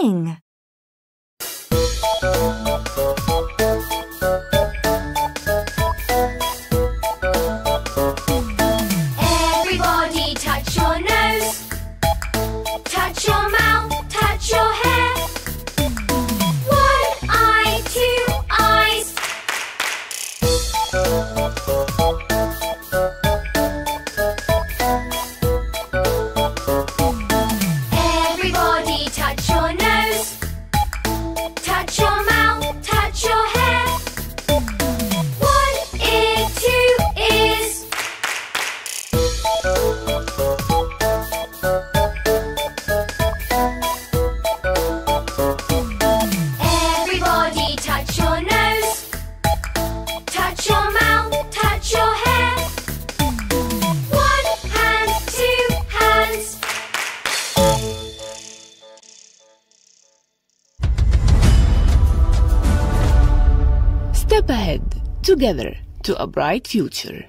sing. Everybody touch your nose. Step ahead, together, to a bright future.